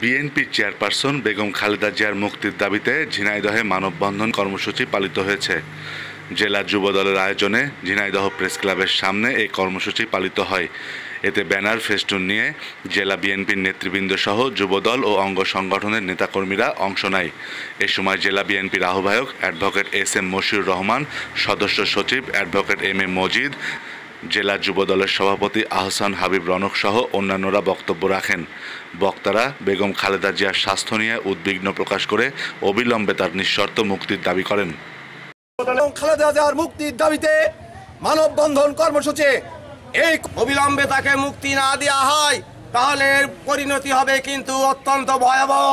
বিএনপির চেয়ারপারসন বেগম খালেদা জিয়ার মুক্তির দাবিতে ঝিনাইদহে মানববন্ধন কর্মসূচি পালিত হয়েছে। জেলা যুব দলের আয়োজনে ঝিনাইদহ প্রেস ক্লাবের সামনে এই কর্মসূচি পালিত হয়। এতে ব্যানার ফেস্টুন নিয়ে জেলা বিএনপির নেতৃবৃন্দ সহ যুবদল ও অঙ্গ সংগঠনের নেতাকর্মীরা অংশ নেয়। এ সময় জেলা বিএনপির আহ্বায়ক advocate S M Moshiur Rahman, সদস্য সচিব অ্যাডভোকেট এম এ মজিদ জেলা যুব দলের সভাপতি আহসান হাবিব রনক সহ অন্যান্যরা বক্তব্য রাখেন। বক্তারা বেগম খালেদা জিয়ার স্বাস্থ্য নিয়ে উদ্বিগ্ন প্রকাশ করে অবিলম্বে তার নিঃশর্ত মুক্তির দাবি করেন। খালেদা জিয়ার মুক্তির দাবিতে মানববন্ধন কর্মসূচি। এই অবিলম্বে তাকে মুক্তি না দেওয়া হয়, তাহলে পরিণতি হবে কিন্তু অত্যন্ত ভয়াবহ।